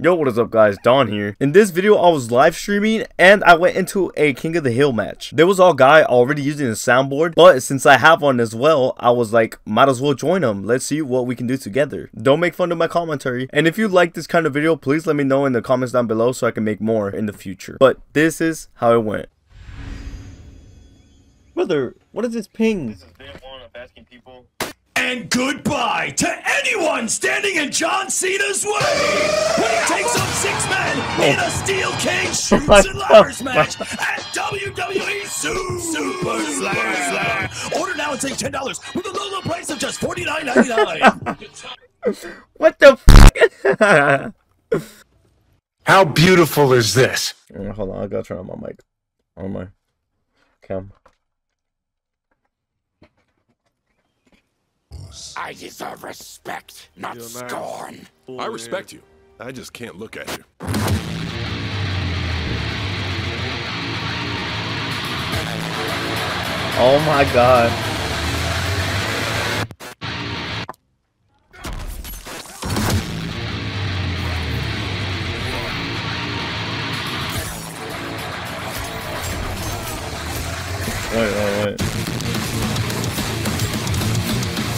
Yo, what is up guys, Don here. In this video, I was live streaming and I went into a King of the Hill match. There was all guy already using a soundboard, but since I have one as well, I was like, might as well join them. Let's see what we can do together. Don't make fun of my commentary. And if you like this kind of video, please let me know in the comments down below so I can make more in the future. But this is how it went. Brother, what is this ping? This is day one of asking people. And goodbye to anyone standing in John Cena's way when he takes on six men in a steel cage shoots and ladders match at WWE Su- Super Slam. Order now and save ten dollars with a low low price of just forty nine ninety nine. What the f- How beautiful is this? Uh, Hold on, I gotta turn on my mic. On my cam. I deserve respect, not scorn. I respect you. I just can't look at you. Oh my god. Wait, wait, wait.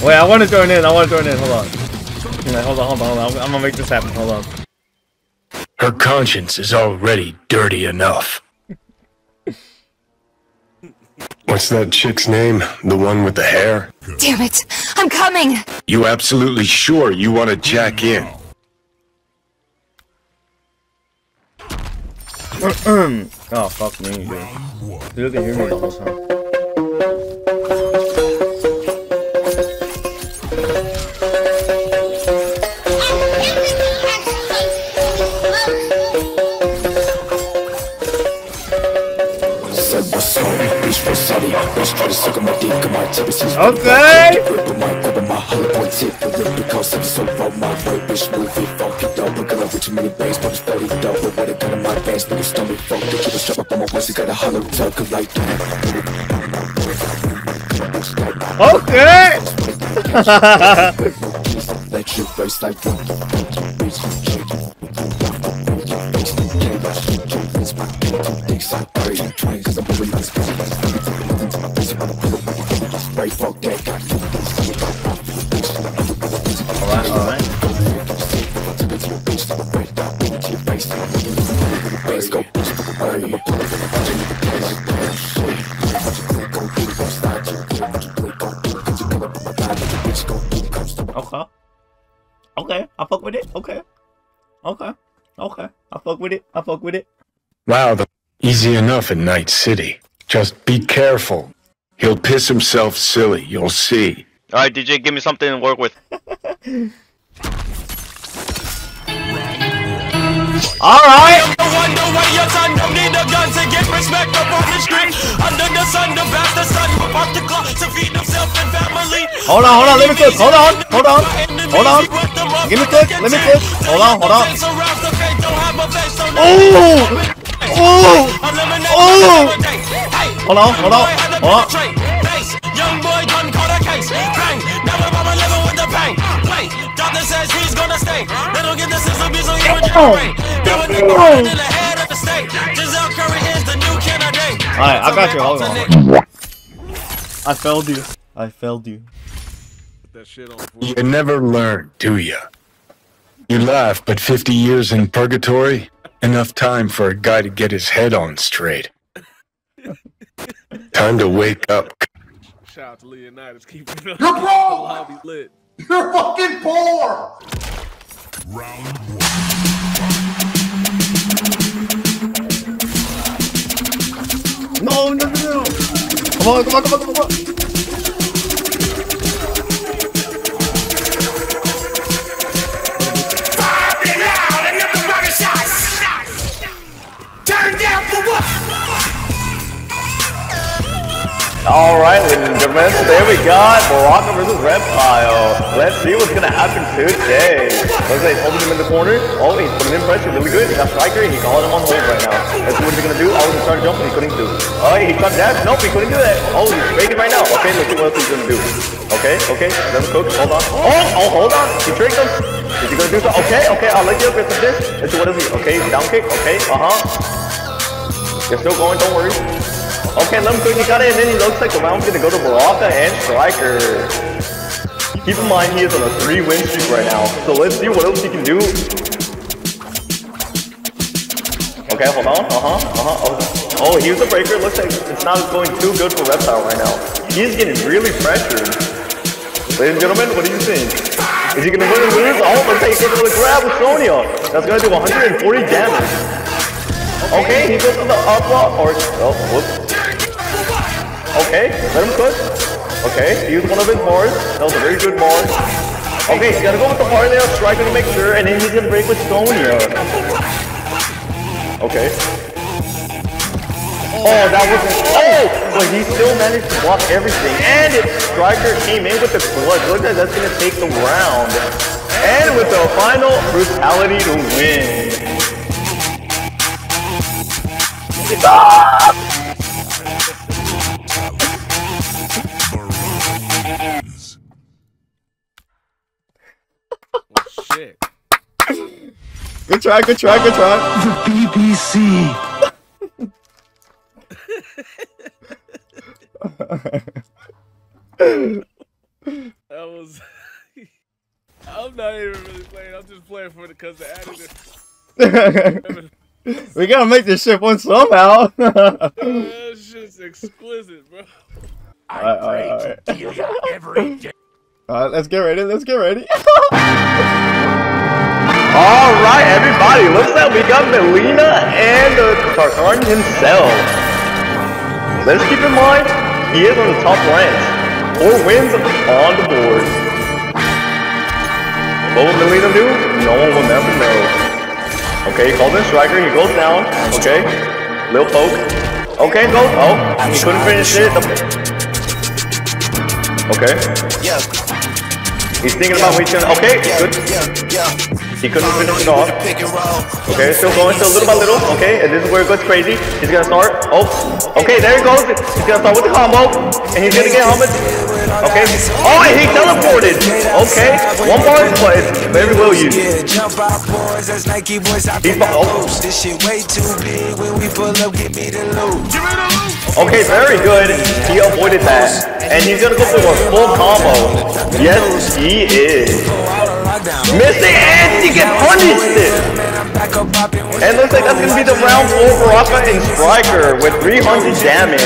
Wait, I want to join in. I want to join in. Hold on. Wait, hold on, hold on, hold on. I'm, I'm gonna make this happen. Hold on. Her conscience is already dirty enough. What's that chick's name? The one with the hair? Damn it! I'm coming! You absolutely sure you want to jack in? oh, fuck me, dude. Dude, you can hear me the time. Okay! Let me go to the battle position because of some of my perfect smoothie fuck you don't look up can I make baseball to dirty but it got my fast and stumble fuck let us stop up come with us again a halo thank you like to okay! Alright, with it. I fuck with it. Wow, the easy enough in Night City. Just be careful. He'll piss himself silly, you'll see. Alright, DJ, give me something to work with. Alright! wonder why your son don't need a gun to get respect up on the street. Under the sun, the bastard son will pop the clock to feed himself and family. Hold on, hold on, let me cook. Hold on, hold on, hold on. Give me cook, let me cook. Hold on, hold on. Ooh! Ooh! Ooh! Hold on, hold on, hold on. Young boy done caught a case. Bang! Now mama living with the pain. Wait, doctor says he's gonna stay. They don't get the system, so he regenerate. Now in the the head of the state. Giselle Curry is the new candidate. Alright, I got you. Hold on. I failed you. I failed you. You never learn, do you? You laugh, but 50 years in purgatory? Enough time for a guy to get his head on straight. Time to wake up. Shout out to Leonidas keeping the You're broke! lobby lit. You're fucking poor! No, no, no, no. Come on, come on, come on, come on. Gentlemen, today we got Baraka versus Reptile. Let's see what's gonna happen today. He's holding him in the corner. Oh, he's putting in pressure really good. He got Stryker, he got him on hold right now. Let's see what he's gonna do. Oh, he's trying to jump, and he couldn't do. Oh, he got that. Nope, he couldn't do that. Oh, he's faking right now. Okay, let's see what else he's gonna do. Okay, okay, let him cook. Hold on. Oh, oh, hold on. He tricked him. Is he gonna do something? Okay, okay, I'll let you up with this. Let's see what is he. Okay, down kick. Okay, uh-huh. You're still going, don't worry. Okay, let cook. He got it, and then he looks like the round's gonna go to Baraka and Stryker. Keep in mind, he is on a three-win streak right now. So let's see what else he can do. Okay, hold on. Uh-huh, uh-huh. Oh, oh here's the breaker. Looks like it's not going too good for Reptile right now. He's getting really pressured. Ladies and gentlemen, what do you think? Is he gonna win or lose? Oh, like he goes for the grab with Sonya. That's gonna do 140 damage. Okay, he goes for the upload or oh, whoops. Okay, let him cook. Okay, he used one of his bars. That was a very good bar. Okay, he's gotta go with the bar there, Stryker to make sure, and then he's gonna break with Sonya. Okay. Oh, that wasn't. Oh, but he still managed to block everything, and if Stryker came in with the clutch, look like that's gonna take the round, and with the final brutality to win. Shit. Good try, good try, good try. The BBC. That was. I'm not even really playing. I'm just playing for the because the additive. we gotta make this shit one somehow. that shit's exquisite, bro. all right, all right, all right. every day. All right, let's get ready, let's get ready. Alright, everybody, looks like we got Mileena and uh, himself. Let's keep in mind, he is on the top ranks. Four wins on the board. What will Mileena do? No one will never know. Okay, in Stryker, he goes down. Okay, Lil poke. Okay, go. Oh, he couldn't finish it. Okay. He's thinking about what he's gonna. Okay, good. He couldn't finish it off. Okay, still going, still little by little. Okay, and this is where it goes crazy. He's gonna start. Oh, okay, there he goes. He's gonna start with the combo, and he's gonna get helmet. Okay. Oh, and he teleported. Okay, one bar, but it's very well used. He's oh. This shit way too big. When we pull up, give me the loot. Okay, very good. He avoided that, and he's gonna go for a full combo. Yes, he is. Missing, and he gets punished. And looks like that's gonna be the round four Baraka and Stryker with 300 damage.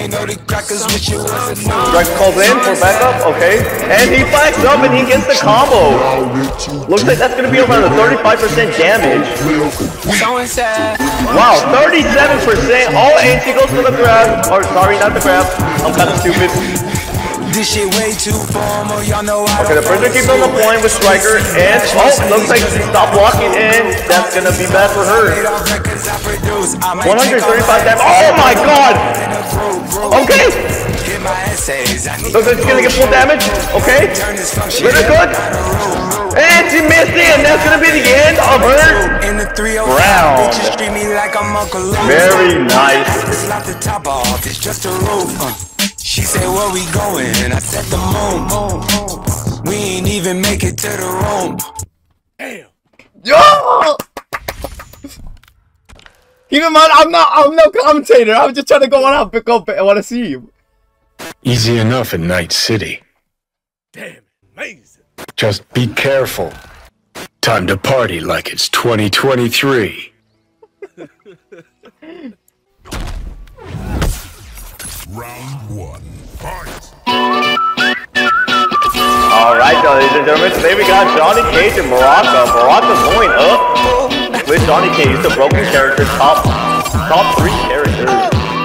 And the. Stryker calls in for backup, okay. And he backs up and he gets the combo. Looks like that's gonna be around a 35% damage. Wow, 37%. All AC goes for the grab. Or sorry, not the grab. I'm kind of stupid. This shit way too formal. Y'all know I Okay, the prisoner keeps on the point with Stryker, and oh, looks like she stopped blocking, and that's gonna be bad for her. 135 damage. Oh my god! Okay! Looks like she's gonna get full damage. Okay. Very good. And she missed it, and that's gonna be the end of her In the 305, round. bitches treat me like I'm Uncle Luke. Very nice. It's not the top off, it's just a roof. She said, where we going? And I said the moon. We ain't even make it to the room. Damn. Yo! Keep in mind, I'm not, I'm no commentator. I'm just trying to go on out, pick up. I want to see you. Easy enough in Night City. Damn, amazing. Just be careful. Time to party like it's 2023. Alright, ladies and gentlemen, today we got Johnny Cage and Baraka. Baraka's going up with Johnny Cage, the broken character, top top three characters.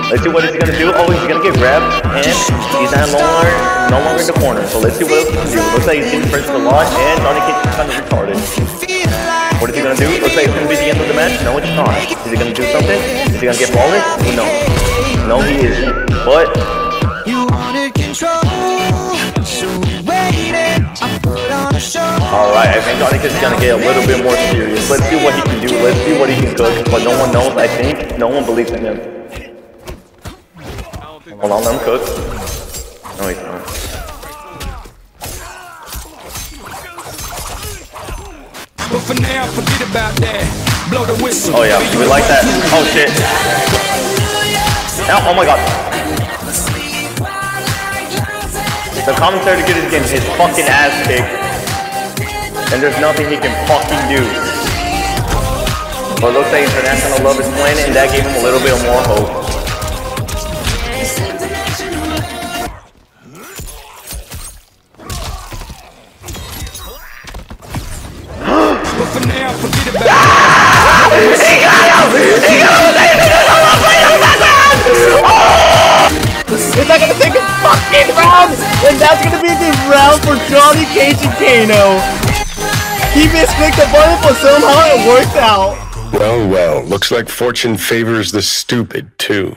Let's see what he's gonna do. Oh, he's gonna get grabbed, and he's no longer no longer in the corner. So let's see what else he can do. Looks like he's getting pressed a lot, and Johnny Cage is kind of retarded. What is he gonna do? Looks like it's gonna be the end of the match? No, it's not. Is he gonna do something? Is he gonna get flawless? Knows? No, he isn't. But You wanted control, so waited. I put on a show. Alright, I think is gonna get a little bit more serious. Let's see what he can do. Let's see what he can cook. But no one knows, I think. No one believes in him. Hold on, let him cook. No, he's not. But for now, forget about that. Blow the whistle. Oh yeah, we like that. Oh shit. Ow, oh my god. The commentary to get his fucking ass kicked. And there's nothing he can fucking do. But it looks like International Love is playing it and that gave him a little bit more hope. But for And that's gonna be the round for Johnny Cage and Kano. He misclicked the button, but somehow it worked out. Well, well, looks like fortune favors the stupid, too.